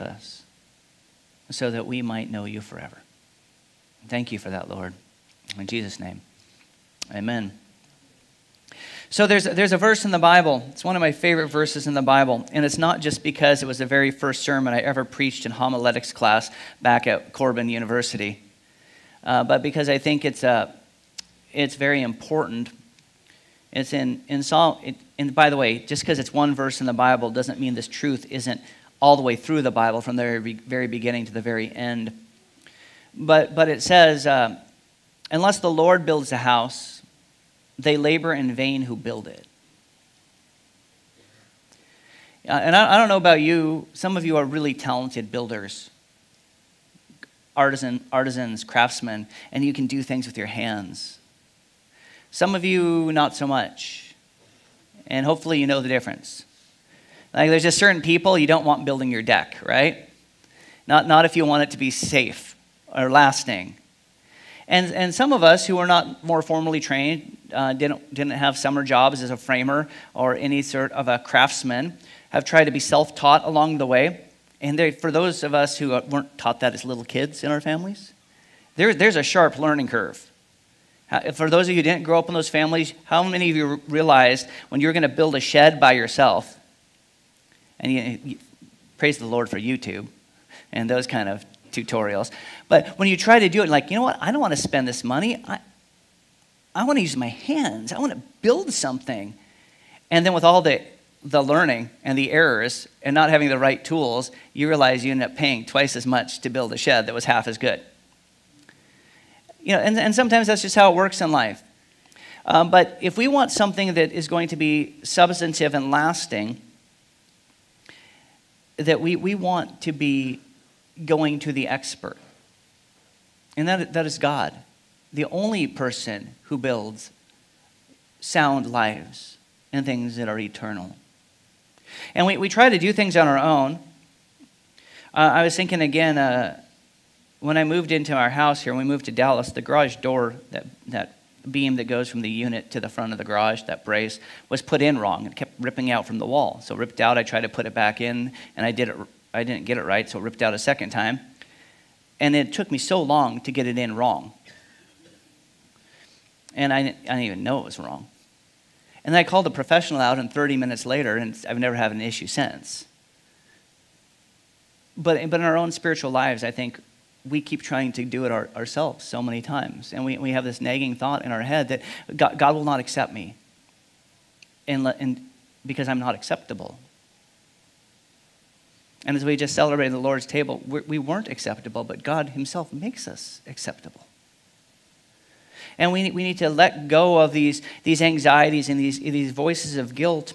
us so that we might know you forever. Thank you for that, Lord. In Jesus' name, amen. So there's, there's a verse in the Bible. It's one of my favorite verses in the Bible. And it's not just because it was the very first sermon I ever preached in homiletics class back at Corban University, uh, but because I think it's, uh, it's very important. It's in, in Psalm, it, and by the way, just because it's one verse in the Bible doesn't mean this truth isn't all the way through the Bible from the very, beginning to the very end. But, but it says, uh, unless the Lord builds a house, they labor in vain who build it. Uh, and I, I don't know about you, some of you are really talented builders, artisan, artisans, craftsmen, and you can do things with your hands. Some of you, not so much. And hopefully, you know the difference. Like, there's just certain people you don't want building your deck, right? Not, not if you want it to be safe or lasting. And, and some of us who are not more formally trained, uh, didn't, didn't have summer jobs as a framer or any sort of a craftsman, have tried to be self taught along the way. And for those of us who weren't taught that as little kids in our families, there, there's a sharp learning curve. For those of you who didn't grow up in those families, how many of you realized when you're going to build a shed by yourself, and you, praise the Lord for YouTube and those kind of tutorials. But when you try to do it, like, you know what? I don't want to spend this money. I, I want to use my hands. I want to build something. And then with all the, the learning and the errors and not having the right tools, you realize you end up paying twice as much to build a shed that was half as good. You know, and, and sometimes that's just how it works in life. Um, but if we want something that is going to be substantive and lasting, that we, we want to be going to the expert. And that, that is God, the only person who builds sound lives and things that are eternal. And we, we try to do things on our own. Uh, I was thinking again, uh, when I moved into our house here, when we moved to Dallas, the garage door, that, that beam that goes from the unit to the front of the garage, that brace, was put in wrong. It kept ripping out from the wall. So ripped out, I tried to put it back in, and I did it. I didn't get it right, so it ripped out a second time. And it took me so long to get it in wrong. And I, I didn't even know it was wrong. And I called a professional out, and 30 minutes later, and I've never had an issue since. But, but in our own spiritual lives, I think we keep trying to do it our, ourselves so many times. And we, we have this nagging thought in our head that God, God will not accept me and, and because I'm not acceptable. And as we just celebrated the Lord's table, we're, we were not acceptable, but God Himself makes us acceptable. And we, we need to let go of these, these anxieties and these, these voices of guilt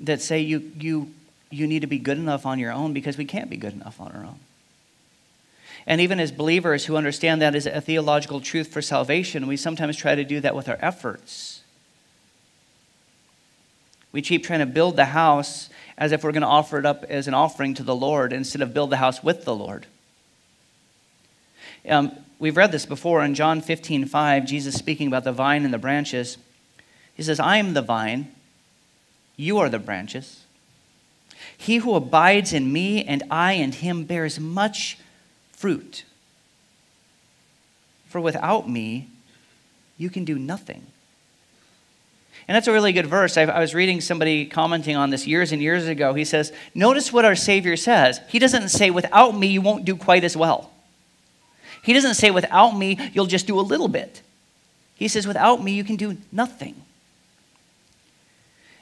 that say you, you, you need to be good enough on your own because we can't be good enough on our own. And even as believers who understand that as a theological truth for salvation, we sometimes try to do that with our efforts. We keep trying to build the house as if we're going to offer it up as an offering to the Lord instead of build the house with the Lord. Um, we've read this before in John 15, 5, Jesus speaking about the vine and the branches. He says, I am the vine, you are the branches. He who abides in me and I in him bears much fruit. For without me, you can do nothing. And that's a really good verse. I, was reading somebody commenting on this years and years ago. He says, Notice what our Savior says. He doesn't say, Without me, you won't do quite as well. He doesn't say, Without me, you'll just do a little bit. He says, Without me, you can do nothing.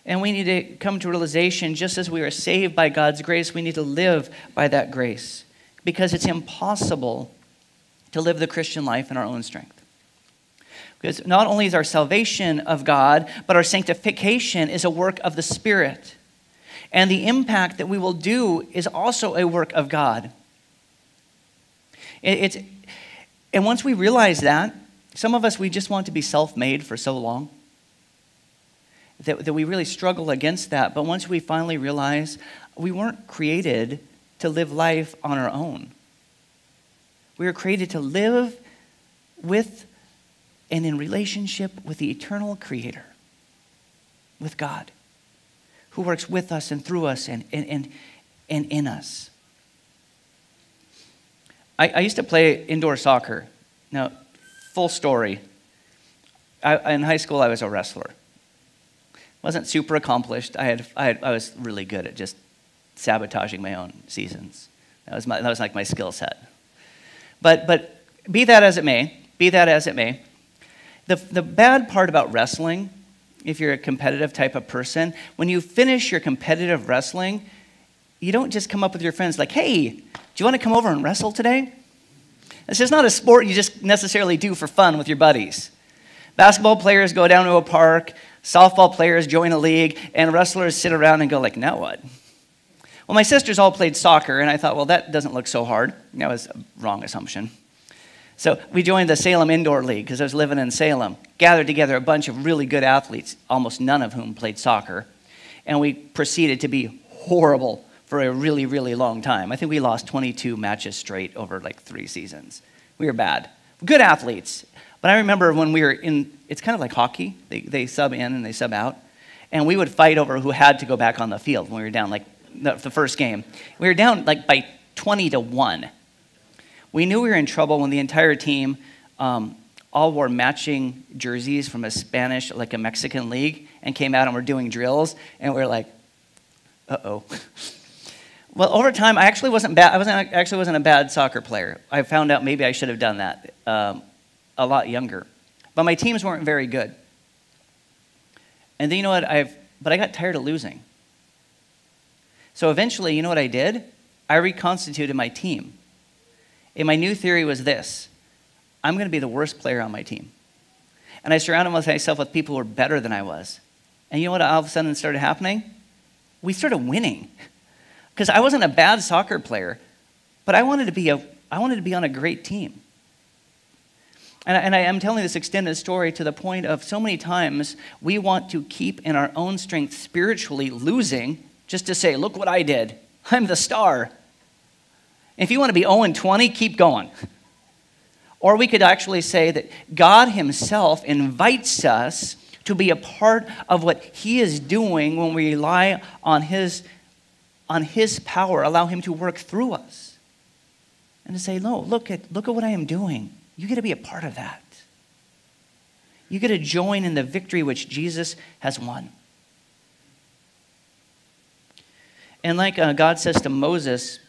And we need to come to realization just as we are saved by God's grace, we need to live by that grace because it's impossible to live the Christian life in our own strength. Because not only is our salvation of God, but our sanctification is a work of the Spirit. And the impact that we will do is also a work of God. It's, and once we realize that, some of us, we just want to be self made for so long that, that we really struggle against that. But once we finally realize we weren't created to live life on our own. We were created to live with and in relationship with the eternal Creator, with God, who works with us and through us and, and, and, and in us. I, I used to play indoor soccer. Now, full story. I, in high school, I was a wrestler. Wasn't super accomplished. I, had, I, had, I was really good at just sabotaging my own seasons. That was, my, that was like my skill set. But, but be that as it may, be that as it may, the, the bad part about wrestling, if you're a competitive type of person, when you finish your competitive wrestling, you don't just come up with your friends like, hey, do you want to come over and wrestle today? It's just not a sport you just necessarily do for fun with your buddies. Basketball players go down to a park, softball players join a league, and wrestlers sit around and go like, now what? Well, my sisters all played soccer, and I thought, well, that doesn't look so hard. That was a wrong assumption. So we joined the Salem Indoor League because I was living in Salem. Gathered together a bunch of really good athletes, almost none of whom played soccer. And we proceeded to be horrible for a really, really long time. I think we lost 22 matches straight over like three seasons. We were bad. Good athletes. But I remember when we were in, it's kind of like hockey. They, they sub in and they sub out. And we would fight over who had to go back on the field when we were down, like the, the first game. We were down like by 20 to 1. We knew we were in trouble when the entire team um, all wore matching jerseys from a Spanish, like a Mexican league, and came out and were doing drills. And we were like, uh oh. well, over time, I actually wasn't bad. I wasn't, actually wasn't a bad soccer player. I found out maybe I should have done that um, a lot younger. But my teams weren't very good. And then you know what? I've, but I got tired of losing. So eventually, you know what I did? I reconstituted my team. And my new theory was this I'm going to be the worst player on my team. And I surrounded myself with people who were better than I was. And you know what all of a sudden started happening? We started winning. Because I wasn't a bad soccer player, but I wanted to be, a, I wanted to be on a great team. And I, and I am telling this extended story to the point of so many times we want to keep in our own strength spiritually losing just to say, look what I did. I'm the star. If you want to be 0 and 20, keep going. Or we could actually say that God Himself invites us to be a part of what He is doing when we rely on His, on His power, allow Him to work through us. And to say, no, look at, look at what I am doing. You get to be a part of that. You get to join in the victory which Jesus has won. And like uh, God says to Moses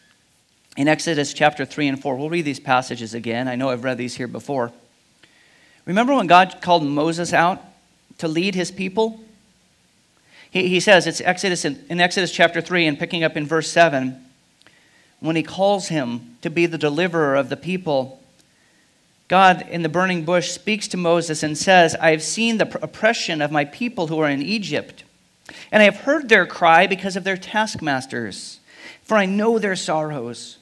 in Exodus chapter 3 and 4, we'll read these passages again. I know I've read these here before. Remember when God called Moses out to lead his people? He, he says, it's Exodus in, in Exodus chapter 3 and picking up in verse 7, when he calls him to be the deliverer of the people, God in the burning bush speaks to Moses and says, I have seen the oppression of my people who are in Egypt, and I have heard their cry because of their taskmasters, for I know their sorrows.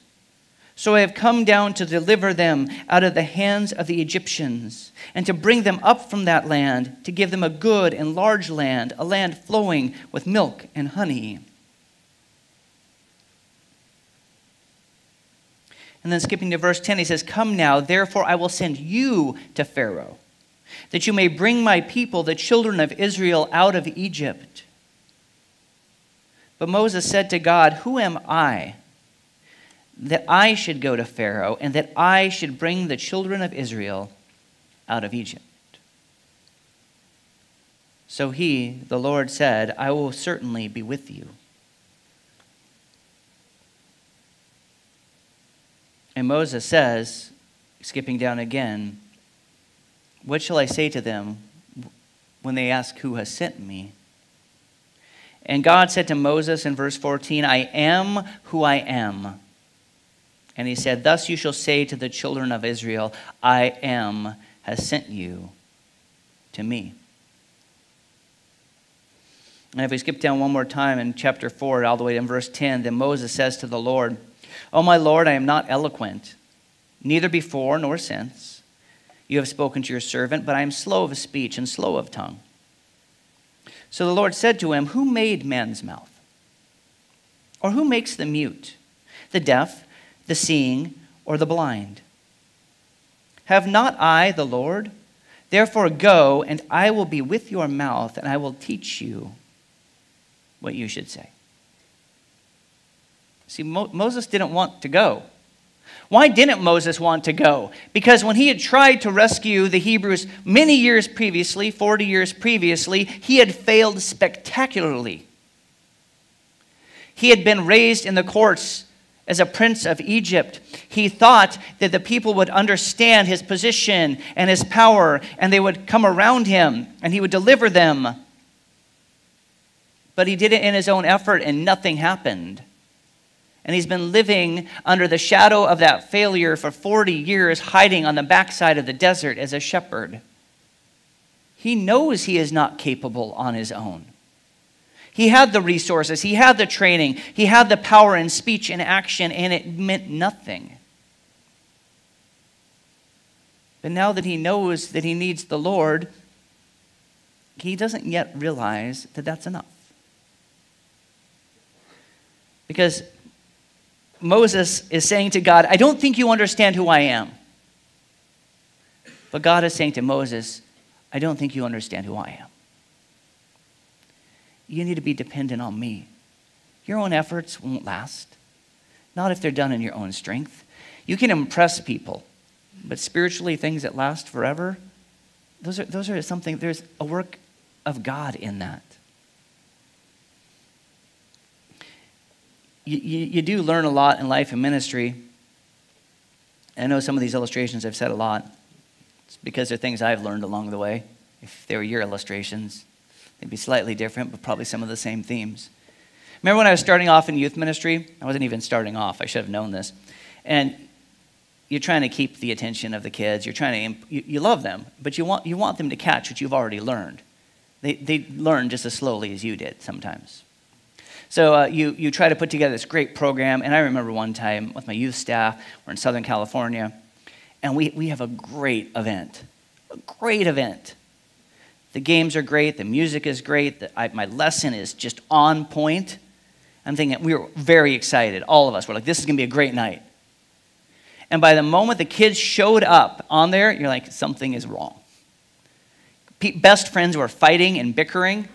So I have come down to deliver them out of the hands of the Egyptians, and to bring them up from that land, to give them a good and large land, a land flowing with milk and honey. And then skipping to verse 10, he says, Come now, therefore I will send you to Pharaoh, that you may bring my people, the children of Israel, out of Egypt. But Moses said to God, Who am I? that I should go to Pharaoh and that I should bring the children of Israel out of Egypt. So he, the Lord, said, I will certainly be with you. And Moses says, skipping down again, What shall I say to them when they ask who has sent me? And God said to Moses in verse 14, I am who I am. And he said, Thus you shall say to the children of Israel, I am has sent you to me. And if we skip down one more time in chapter 4, all the way in verse 10, then Moses says to the Lord, O my Lord, I am not eloquent, neither before nor since. You have spoken to your servant, but I am slow of speech and slow of tongue. So the Lord said to him, Who made man's mouth? Or who makes the mute, the deaf, the seeing, or the blind? Have not I the Lord? Therefore go, and I will be with your mouth, and I will teach you what you should say. See, Mo- Moses didn't want to go. Why didn't Moses want to go? Because when he had tried to rescue the Hebrews many years previously, 40 years previously, he had failed spectacularly. He had been raised in the courts as a prince of Egypt. He thought that the people would understand his position and his power, and they would come around him and he would deliver them. But he did it in his own effort, and nothing happened. And he's been living under the shadow of that failure for 40 years, hiding on the backside of the desert as a shepherd. He knows he is not capable on his own. He had the resources, he had the training, he had the power in speech and action, and it meant nothing. But now that he knows that he needs the Lord, he doesn't yet realize that that's enough. Because Moses is saying to God, I don't think you understand who I am. But God is saying to Moses, I don't think you understand who I am. You need to be dependent on me. Your own efforts won't last, not if they're done in your own strength. You can impress people, but spiritually, things that last forever, those are, those are something, there's a work of God in that. You, you, do learn a lot in life and ministry. I know some of these illustrations I've said a lot. It's because they're things I've learned along the way. If they were your illustrations, They'd be slightly different, but probably some of the same themes. Remember when I was starting off in youth ministry? I wasn't even starting off. I should have known this. And you're trying to keep the attention of the kids. You're trying to, you, you love them, but you want, you want them to catch what you've already learned. They, they learn just as slowly as you did sometimes. So uh, you, you try to put together this great program. And I remember one time with my youth staff, we're in Southern California, and we, we have a great event. A great event. The games are great, the music is great, the, I, my lesson is just on point. I'm thinking we were very excited, all of us. We're like, this is going to be a great night. And by the moment the kids showed up on there, you're like, something is wrong. Best friends were fighting and bickering.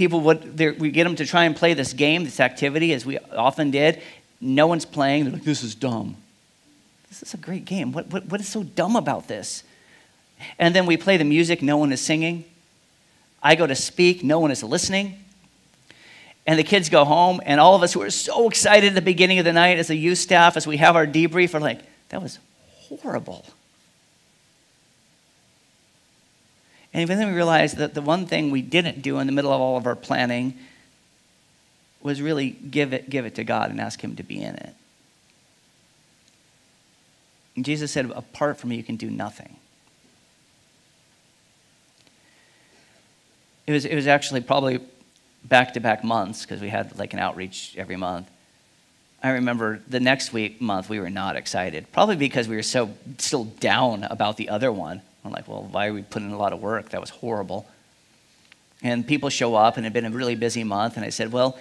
People would, we get them to try and play this game, this activity, as we often did. No one's playing. They're like, this is dumb. This is a great game. What, what, what is so dumb about this? And then we play the music, no one is singing. I go to speak, no one is listening. And the kids go home, and all of us who are so excited at the beginning of the night as a youth staff, as we have our debrief, are like, that was horrible. And then we realized that the one thing we didn't do in the middle of all of our planning was really give it, give it to God and ask Him to be in it. And Jesus said, Apart from me, you can do nothing. It was, it was actually probably back to back months because we had like an outreach every month. I remember the next week, month, we were not excited. Probably because we were so still down about the other one. I'm like, well, why are we putting in a lot of work? That was horrible. And people show up, and it had been a really busy month. And I said, well,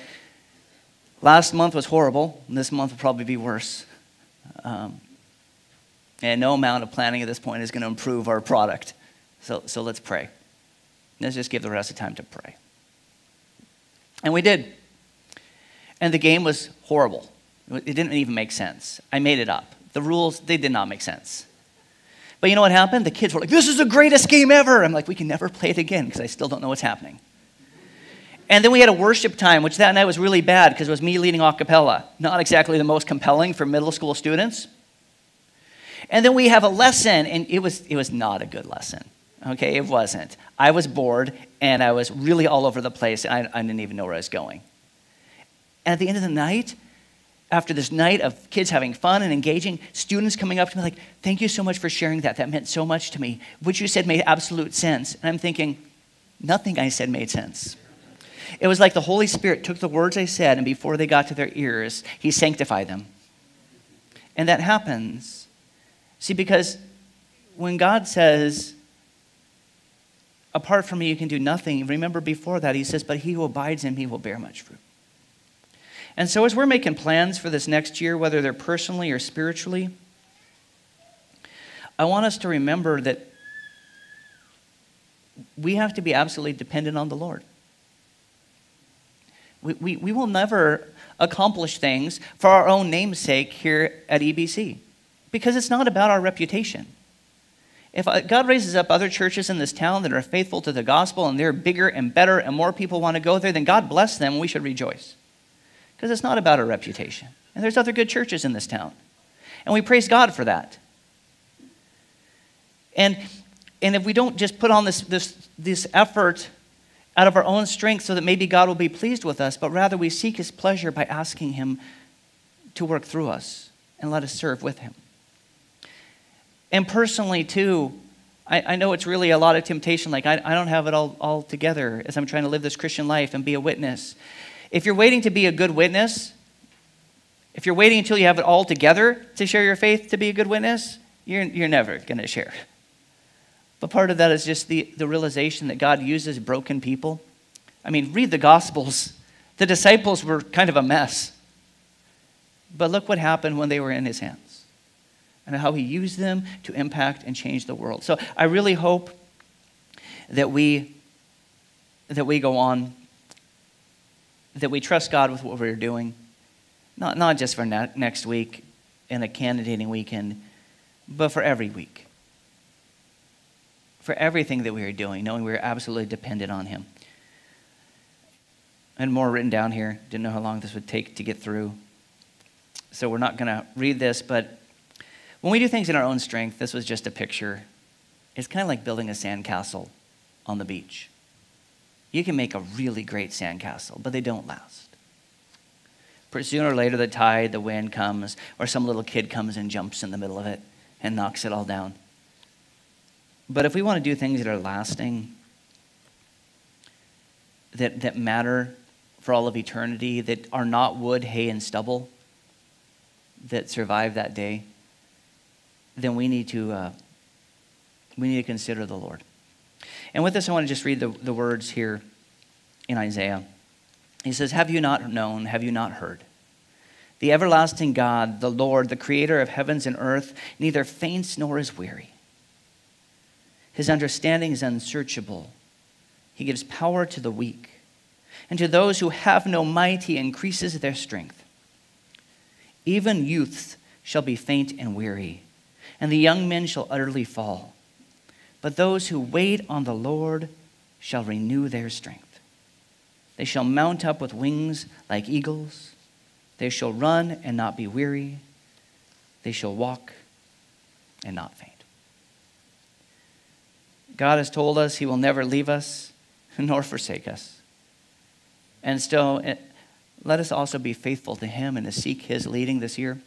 last month was horrible, and this month will probably be worse. Um, and no amount of planning at this point is going to improve our product. So, so let's pray. Let's just give the rest of time to pray. And we did. And the game was horrible. It didn't even make sense. I made it up. The rules, they did not make sense. But you know what happened? The kids were like, this is the greatest game ever. I'm like, we can never play it again because I still don't know what's happening. And then we had a worship time, which that night was really bad because it was me leading a cappella. Not exactly the most compelling for middle school students. And then we have a lesson, and it was, it was not a good lesson. Okay, it wasn't. I was bored and I was really all over the place. I, I didn't even know where I was going. And at the end of the night, after this night of kids having fun and engaging, students coming up to me like, Thank you so much for sharing that. That meant so much to me. What you said made absolute sense. And I'm thinking, Nothing I said made sense. It was like the Holy Spirit took the words I said, and before they got to their ears, He sanctified them. And that happens. See, because when God says, apart from me, you can do nothing. Remember before that, he says, But he who abides in me will bear much fruit. And so, as we're making plans for this next year, whether they're personally or spiritually, I want us to remember that we have to be absolutely dependent on the Lord. We, we, we will never accomplish things for our own namesake here at EBC. because it's not about our reputation. If uh, God raises up other churches in this town that are faithful to the gospel and they're bigger and better and more people want to go there, then God bless them. We should rejoice. Because it's not about our reputation. And there's other good churches in this town. And we praise God for that. And, and if we don't just put on this, this, this effort out of our own strength so that maybe God will be pleased with us, but rather we seek his pleasure by asking him to work through us and let us serve with him. And personally, too, I, I know it's really a lot of temptation. Like, I, I don't have it all, all together as I'm trying to live this Christian life and be a witness. If you're waiting to be a good witness, if you're waiting until you have it all together to share your faith to be a good witness, you're, you're never going to share. But part of that is just the, the realization that God uses broken people. I mean, read the Gospels. The disciples were kind of a mess. But look what happened when they were in his hands and how he used them to impact and change the world. So I really hope that we that we go on that we trust God with what we're doing. Not, not just for ne- next week and a candidating weekend, but for every week. For everything that we are doing, knowing we're absolutely dependent on Him. And more written down here. Didn't know how long this would take to get through. So we're not going to read this, but when we do things in our own strength, this was just a picture. It's kind of like building a sandcastle on the beach. You can make a really great sandcastle, but they don't last. Sooner or later, the tide, the wind comes, or some little kid comes and jumps in the middle of it and knocks it all down. But if we want to do things that are lasting, that, that matter for all of eternity, that are not wood, hay, and stubble, that survive that day, then we need to, uh, we need to consider the Lord. And with this, I want to just read the, the words here in Isaiah. He says, Have you not known? Have you not heard? The everlasting God, the Lord, the creator of heavens and earth, neither faints nor is weary. His understanding is unsearchable. He gives power to the weak. And to those who have no might, he increases their strength. Even youths shall be faint and weary and the young men shall utterly fall. But those who wait on the Lord shall renew their strength. They shall mount up with wings like eagles. They shall run and not be weary. They shall walk and not faint. God has told us He will never leave us nor forsake us. And so eh, let us also be faithful to Him and to seek His leading this year.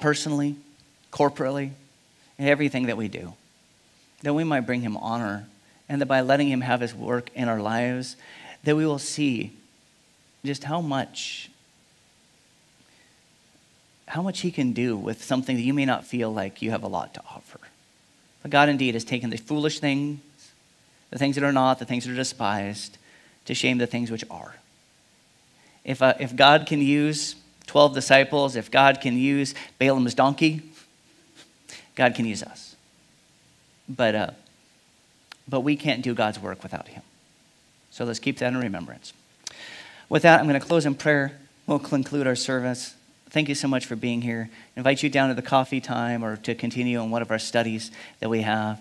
Personally, corporately, everything that we do, that we might bring him honor, and that by letting him have his work in our lives, that we will see just how much how much he can do with something that you may not feel like you have a lot to offer. But God indeed has taken the foolish things, the things that are not, the things that are despised, to shame the things which are. If, uh, if God can use 12 disciples, if God can use Balaam's donkey, God can use us. But, uh, but we can't do God's work without Him. So let's keep that in remembrance. With that, I'm going to close in prayer. We'll conclude our service. Thank you so much for being here. I invite you down to the coffee time or to continue on one of our studies that we have.